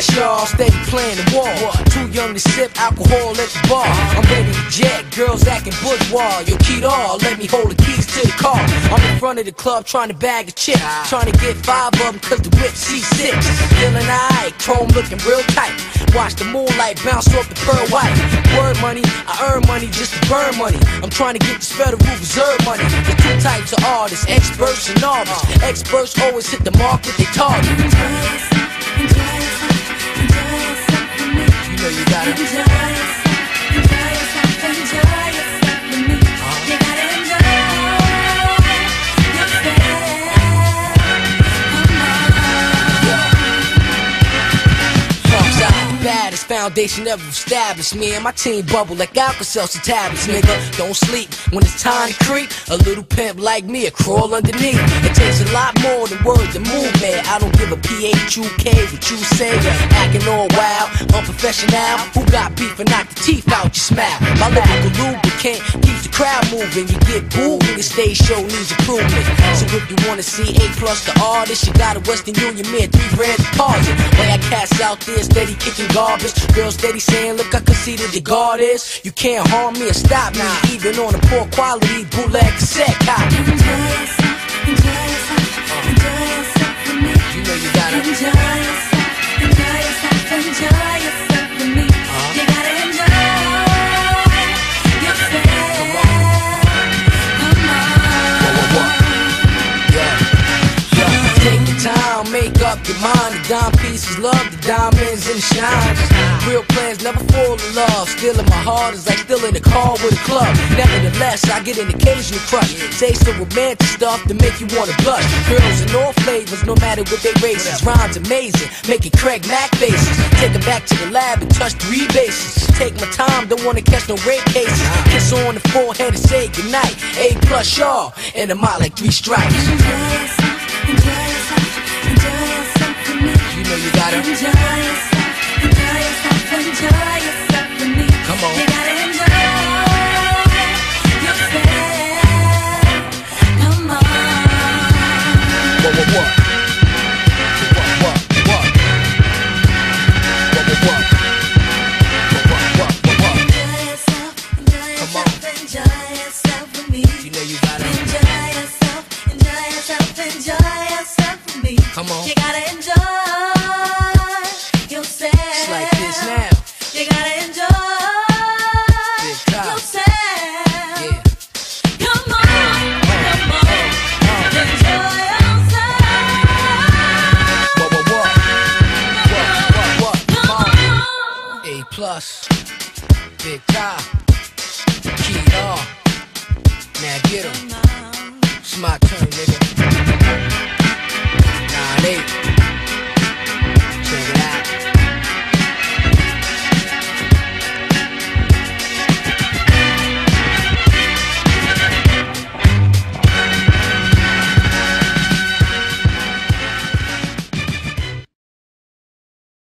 bless y'all, steady playing the wall. Too young to sip alcohol at the bar. I'm ready to jet, girls acting bourgeois. Yo, all, let me hold the keys to the car. I'm in front of the club trying to bag a chick. Trying to get five of them cause the whip C6. Feeling alright, chrome looking real tight. Watch the moonlight bounce off the pearl white. Word money, I earn money just to burn money. I'm trying to get this Federal Reserve money. There's two types of artists, experts and novice. Experts always hit the market they target. You foundation ever established. Me and my team bubble like Alka-Seltzer tablets, nigga. Don't sleep when it's time to creep. A little pimp like me, a crawl underneath. It takes a lot more than words to move, man. I don't give a P-H-U-K what you say. Acting all wild, unprofessional. Who got beef and knock the teeth out your smile? My lyrical moving. You get booed when the stage show needs improvement. So if you wanna see A plus the artist, you got a Western Union man, three grand deposit. Way I cast out there, steady kicking garbage. Girls steady saying, look, I can see that the guard is. You can't harm me or stop me, even on a poor quality bootleg cassette copy. Up your mind. The dime pieces, love the diamonds and the shines. Real plans never fall in love. Still in my heart is like still in the car with a club. Nevertheless, I get an occasional crush. Say some romantic stuff to make you wanna blush. Girls in all flavors, no matter what they races. Rhymes amazing, making Craig Mack faces. Take them back to the lab and touch three bases. Take my time, don't wanna catch no rape cases. Kiss on the forehead and say goodnight. A plus y'all, and I'm out like three stripes. You you gotta. Enjoy yourself, come on. What, what, what? What, what, what? What, what, what? What, what, what, what, what? You know you gotta. Come on. You gotta enjoy plus, big top, key off. Now get 'em. It's my turn, nigga. Nine eight.